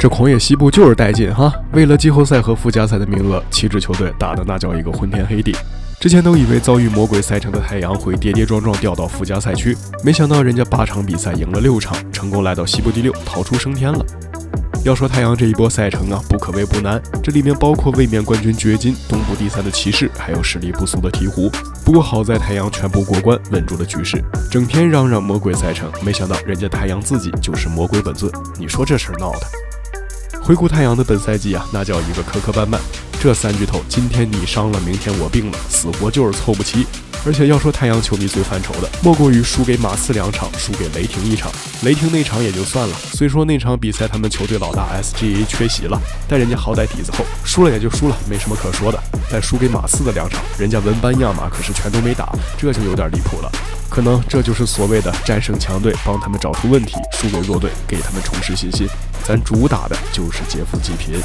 这狂野西部就是带劲哈！为了季后赛和附加赛的名额，七支球队打的那叫一个昏天黑地。之前都以为遭遇魔鬼赛程的太阳会跌跌撞撞掉到附加赛区，没想到人家八场比赛赢了六场，成功来到西部第六，逃出升天了。要说太阳这一波赛程啊，不可谓不难，这里面包括卫冕冠军掘金、东部第三的骑士，还有实力不俗的鹈鹕。不过好在太阳全部过关，稳住了局势。整天嚷嚷魔鬼赛程，没想到人家太阳自己就是魔鬼本尊。你说这事儿闹的？回顾太阳的本赛季啊，那叫一个磕磕绊绊。这三巨头，今天你伤了，明天我病了，死活就是凑不齐。而且要说太阳球迷最犯愁的，莫过于输给马刺两场，输给雷霆一场。雷霆那场也就算了，虽说那场比赛他们球队老大 SGA 缺席了，但人家好歹底子厚，输了也就输了，没什么可说的。但输给马刺的两场，人家文班亚马可是全都没打，这就有点离谱了。可能这就是所谓的战胜强队，帮他们找出问题；输给弱队，给他们重拾信心。咱主打的就是劫富济贫。